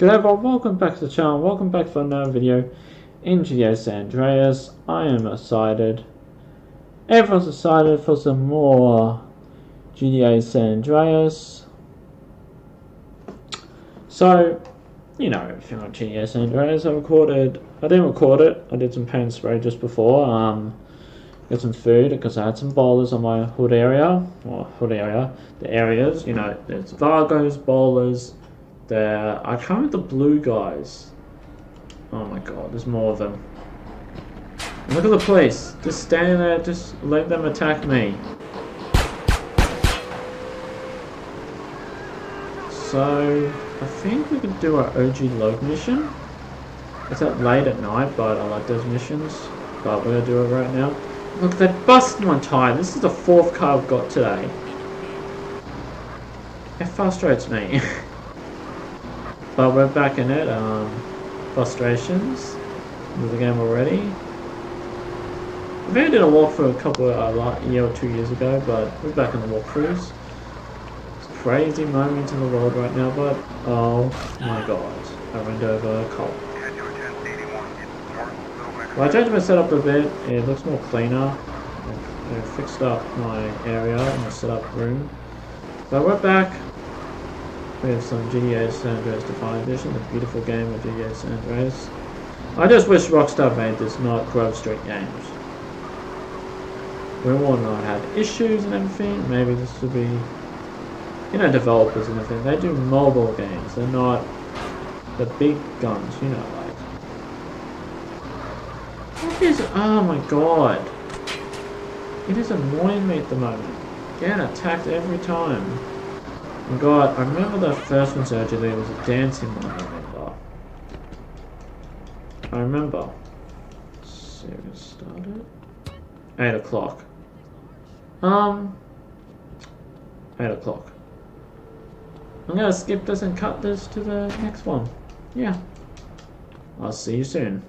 Everyone, welcome back to the channel, welcome back for another video in GTA San Andreas. I am excited. Everyone's excited for some more GTA San Andreas. So, you know everything on GTA San Andreas. I recorded, I didn't record it, I did some paint spray just before. Um, got some food because I had some bowlers on my hood area, or hood area, the areas, you know, there's Vargos, bowlers, there, I can't remember the blue guys. Oh my god, there's more of them. Look at the police. Just standing there, just let them attack me. So, I think we could do our OG Loc mission. It's at late at night, but I like those missions. But we're gonna do it right now. Look, they busted my tire. This is the fourth car I've got today. It frustrates me. But we're back in it. Um, frustrations the game already. I think I did a walkthrough a couple of uh, year or two years ago, but we're back in the walkthroughs. It's a crazy moment in the world right now, but oh my god, I went over a cop. Well, I changed my setup a bit. It looks more cleaner. I fixed up my area, my setup room. But we're back. We have some GTA San Andreas Definitive Edition, the beautiful game of GTA San Andreas. I just wish Rockstar made this not Grove Street games. We will not have issues and everything. Maybe this would be, you know, developers and everything. They do mobile games. They're not the big guns, you know, like. What is? Oh my god! It is annoying me at the moment. Getting attacked every time. God, I remember the first one surgery there was a dancing one, I remember. I remember. Series started. 8 o'clock. Um. 8 o'clock. I'm gonna skip this and cut this to the next one. Yeah. I'll see you soon.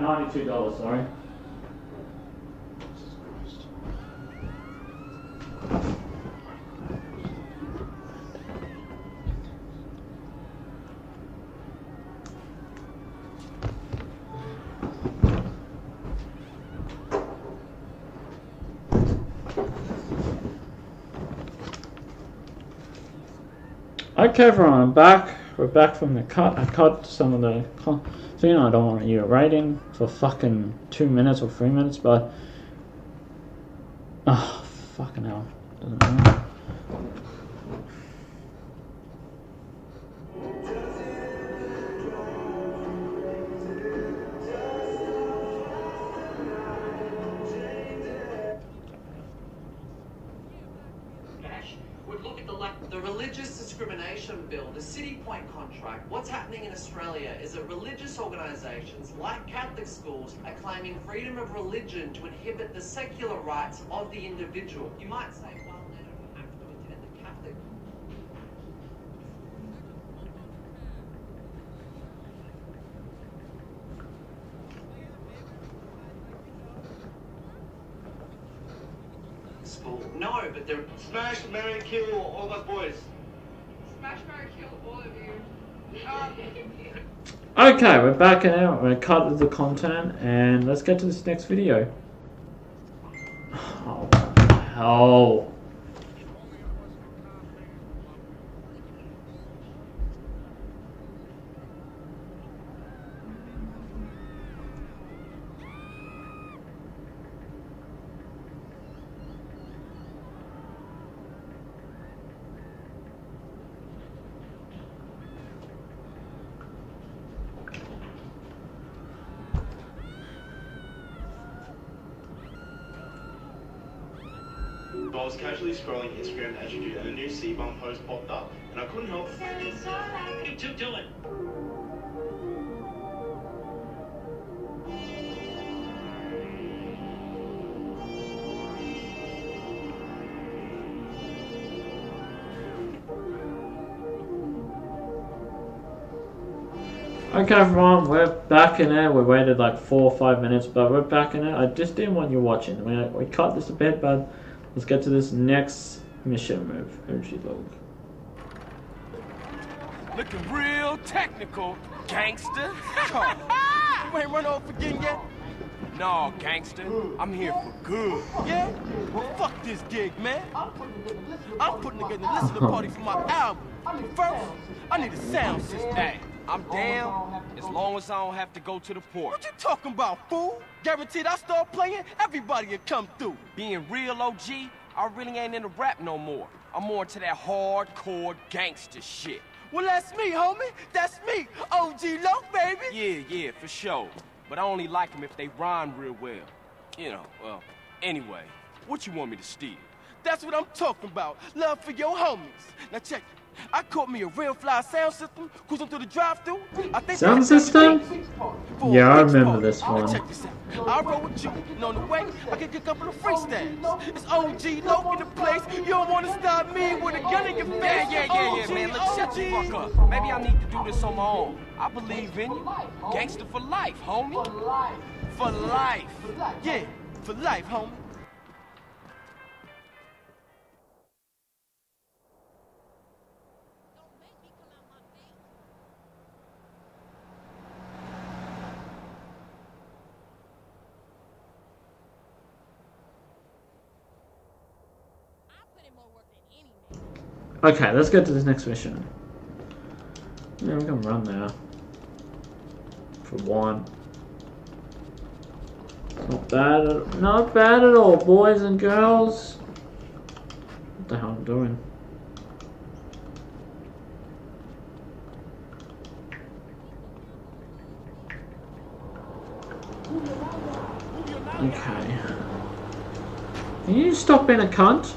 No, $92, sorry. Okay everyone, I'm back. We're back from the cut. I cut some of the... Know, I don't want you writing for fucking two minutes or three minutes, but... Oh, fucking hell. Doesn't matter. Are claiming freedom of religion to inhibit the secular rights of the individual. You might say, well, they don't have to attend the Catholic school. No, but they're Smash, marry, kill all those boys. Smash, marry, kill all of you. Um, Okay, we're back out. We're cut the content, and let's get to this next video. Oh, hell. I was casually scrolling Instagram as you do, and a new C-Bum post popped up, and I couldn't help. You two do it. Okay, everyone, we're back in it. We waited like four or five minutes, but we're back in it. I just didn't want you watching. We, we cut this a bit, but let's get to this next mission move. OG Loc. Looking real technical, gangster. you ain't run off again yet? No, gangster. I'm here for good. Yeah? Well, fuck this gig, man. I'm putting together a listening party for my album. First, I need a sound system. I'm down as long as I don't have to go to the port. What you talking about, fool? Guaranteed I start playing, everybody will come through. Being real OG, I really ain't into rap no more. I'm more into that hardcore gangster shit. Well, that's me, homie. That's me, OG Loc, baby. Yeah, yeah, for sure. But I only like them if they rhyme real well. You know, well, anyway, what you want me to steal? That's what I'm talking about. Love for your homies. Now check it. I caught me a real fly sound system cruising through the drive-through. I think Sound that's a system? big party for a Yeah, I remember this one. Check this out. I roll with you, and on the way, I can get a couple of freestyles. It's OG Loc in the place. You don't wanna stop me with a gun in your face. Yeah, yeah, yeah, yeah, man. Look, shut the OG. fuck up. Maybe I need to do this on my own. I believe in you. Gangster for life, homie. For life. For life. Yeah, for life, homie. Okay, let's get to this next mission. Yeah, we can run now. For one. Not bad at not bad at all, boys and girls. What the hell am I doing? Okay. Can you stop being a cunt?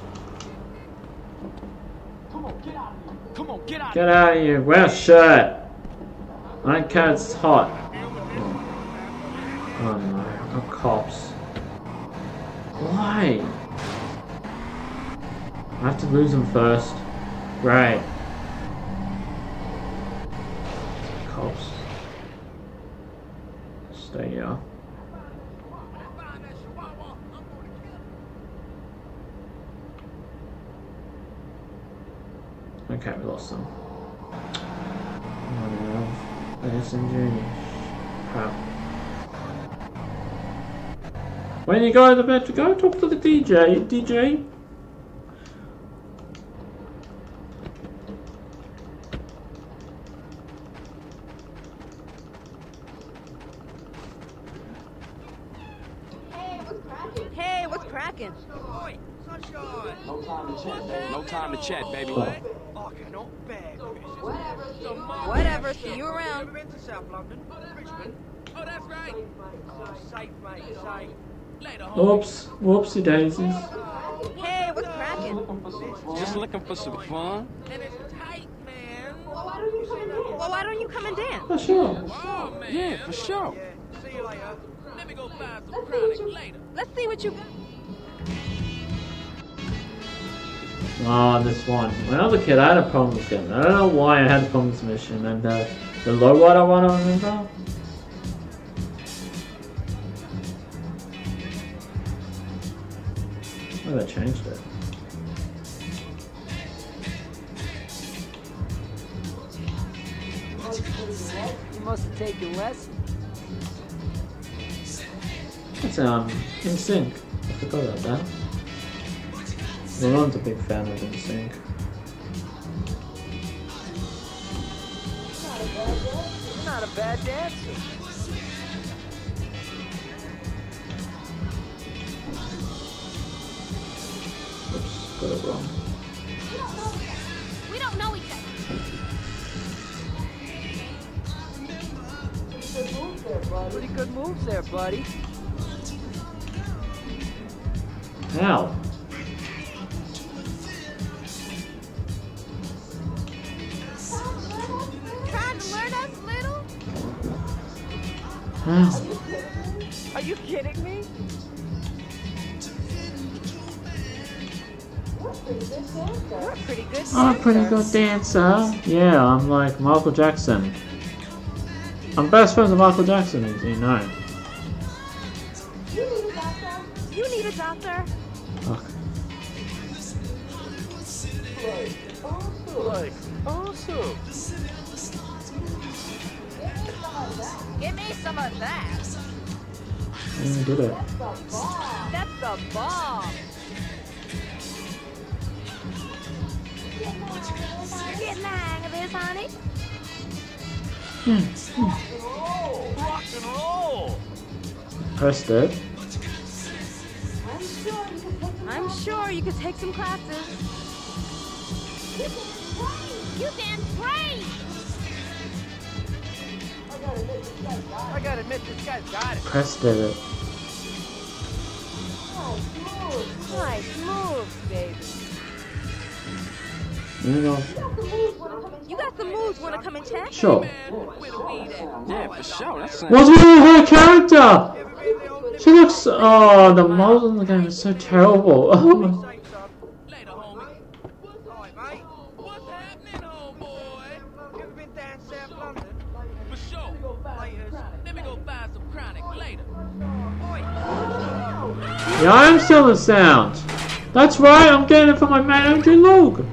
Get out. Of here. Wear a shirt. I don't care, it's hot. Oh no, the cops. Why? I have to lose them first. Right. Cops. Stay here. Okay, we lost them. SMG. Crap. When you guys about to go, talk to the DJ. DJ. Hey, what's cracking? Hey, what's cracking? No time to chat, baby. Oh. Okay, no bad Whatever, see you around. Oh, been to South London, Richmond. Oh, that's right. Oh, sight, mate, sight. Oh, later. Oops. Whoopsie daisies. Hey, what's cracking? Just looking for some fun. And it's tight, man. Well, why don't you come and dance? Oh, sure. Yeah, for sure. Let me go buy some chronic later. Let's see what you. Ah, this one. When I was a kid, I had a problem with it. I don't know why I had a problem with this mission. And uh, the lowrider one, I remember. Oh, they changed it. You must have taken lessons. It's um, In Sync. I forgot about that. Ron's a big fan of In Sync. You're not a bad dancer. Oops, got it wrong. We don't know each other. Pretty good moves there, buddy. How? How? Are you kidding me? You're a pretty good dancer. I'm a pretty good dancer. Yeah, I'm like Michael Jackson. I'm best friends with Michael Jackson, as you know. You need a doctor. You need a doctor. Fuck. Like, awesome. Give me some of that. I did it. That's the bomb. The hang of this, honey. Rock and roll. Pressed it. I'm sure you could take some classes. You can great. I gotta admit, this guy's got it. Pressed it. Nice moves, baby. You know, You got some moves. Wanna come and check? sure. Yeah, for sure. That's What's wrong with her character? She looks. Oh, the model in the game is so terrible. Oh my. Later, homie. Alright, mate. What's happening, homeboy? Ever been down South London? For sure. Let me go buy some chronic later. Yeah, I am still the sound. That's right, I'm getting it from my man Andrew.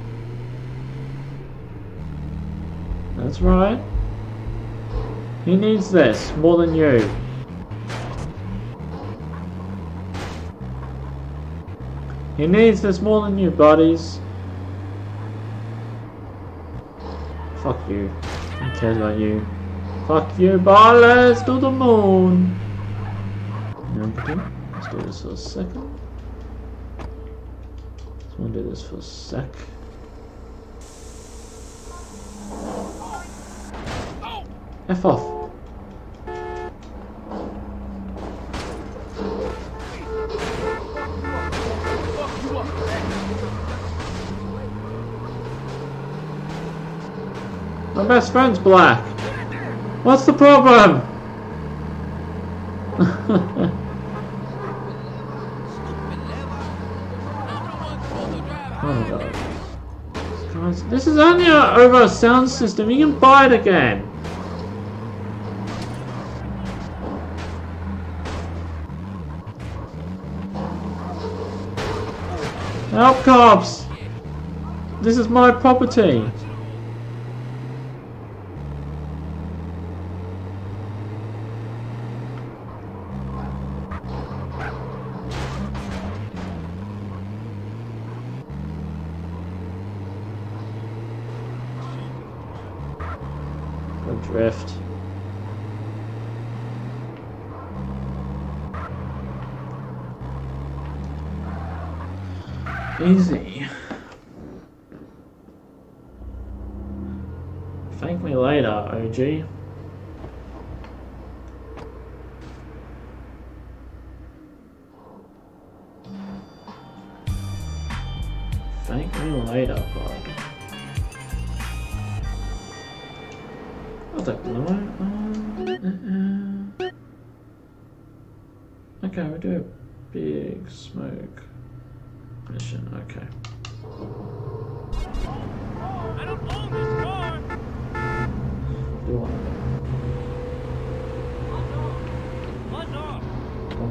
That's right. He needs this more than you. He needs this more than you, buddies. Fuck you. Who cares about you? Fuck you, ballers to the moon. Let's do this for a second. Just want to do this for a sec. F off. My best friend's black. What's the problem? This is only over a sound system. You can buy it again. Help cops! This is my property. Easy. Thank me later, OG. Thank me later, bud. that glow? Um, uh, uh. Okay, we do a big smoke mission. Okay.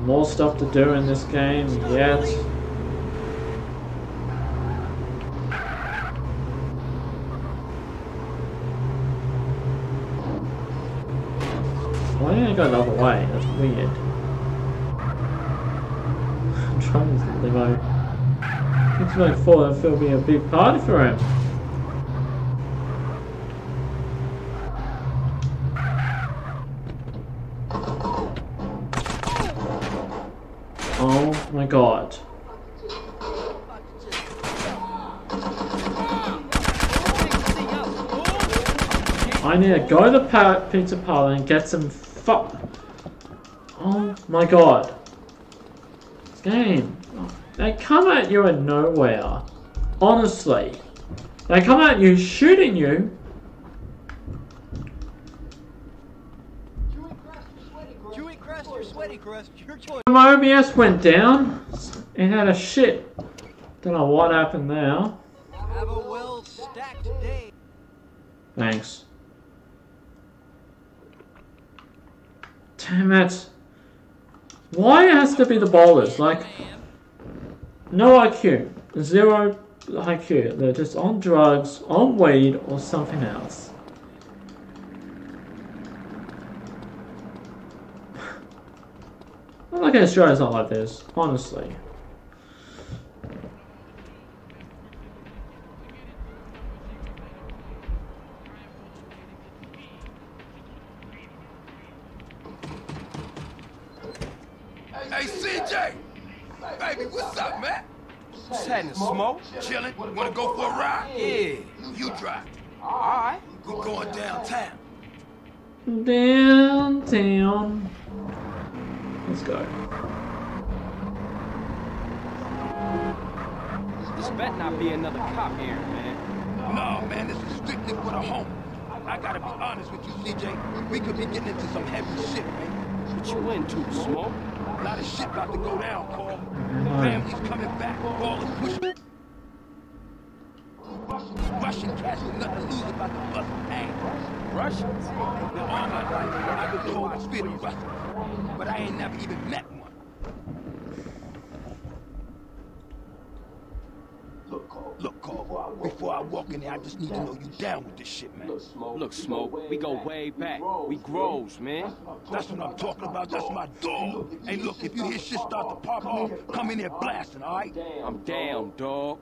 More stuff to do in this game yet. Why did I go the other way? That's weird. I'm trying to like It's like thought it would be a big party for him. Oh my god. I need to go to the pizza parlor and get some fu- Oh my god. This game. They come at you in nowhere. Honestly. They come at you shooting you. Chewy crust or sweaty crust, your. My OBS went down. It had a shit. Don't know what happened a well stacked day. Thanks. Damn it. Why it has to be the bowlers? Like, no IQ. Zero IQ. They're just on drugs, on weed, or something else. I'm not gonna like Australia's not like this, honestly. Hey, CJ! Baby, what's up, man? What's happening, Smoke? Chillin'? Wanna go for a ride? Yeah. You drive. Alright. We're going downtown. Downtown. Let's go. This better not be another cop here, man. No, man, this is strictly for the home. I gotta be honest with you, CJ. We could be getting into some heavy shit, man. What you into, Smoke? A lot of shit about to go down, Carl. Families coming back, Ballas pushing. Russian cats with nothing to lose about the bust ass. Russians? Now, all my life, I've been told I spit in Russian, but I ain't never even met one. Look, Carl, before I walk in there, I just need to know you down with this shit, man. Look, Smoke, we go way back. We Grove, man. That's what I'm talking about. That's my dog. Hey, look, if you hear shit start to pop off, come in there uh, blasting, all right? I'm down, dog.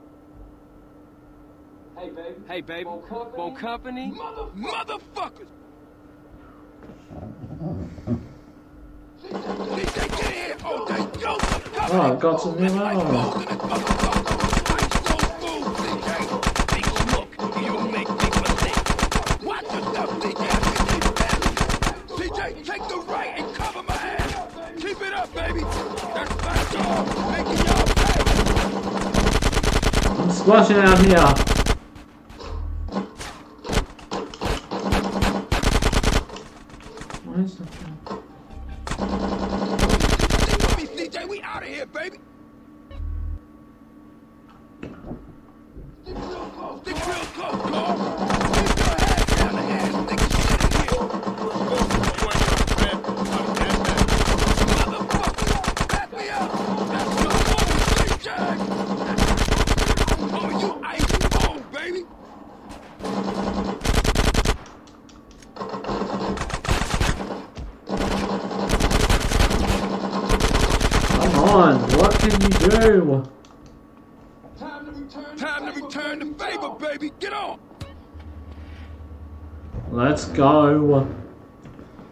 Hey, baby. Hey, baby. Want company? Mother, motherfuckers! DJ, get in here! Oh, they yo, come I got some new ammo. CJ, take the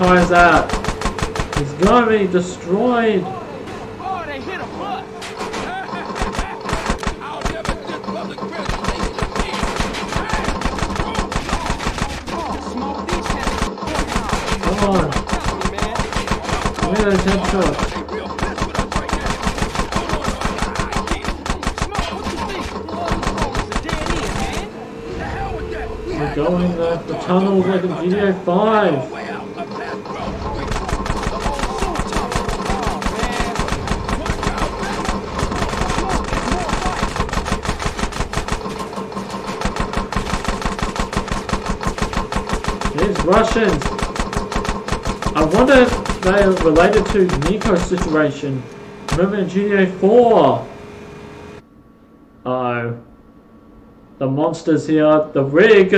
man. The hell with that. We We're going the, the tunnels like in GTA 5. way out. A path road. These Russians. I wonder if they are related to Niko's situation. Remember in GTA 4? Oh. The monsters here, the rig.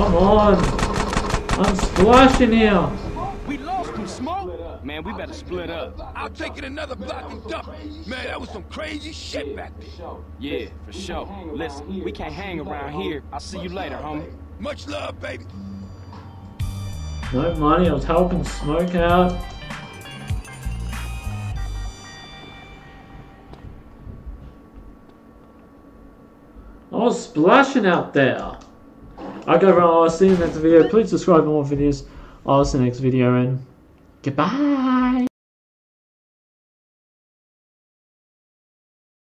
Come on. I'm splashing here. We lost him, Smoke. Man, we better split up. I'll take it another block and dump it. Man, that was some crazy shit back there. Yeah, for sure. Listen, we can't hang around here. I'll see you later, homie. Much love, baby. No money, I was helping Smoke out. I was splashing out there. I'll see you in the next video. Please subscribe for more videos. I'll see you next video and goodbye.